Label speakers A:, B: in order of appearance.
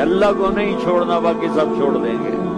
A: अल्लाह को नहीं छोड़ना बाकी सब छोड़ देंगे।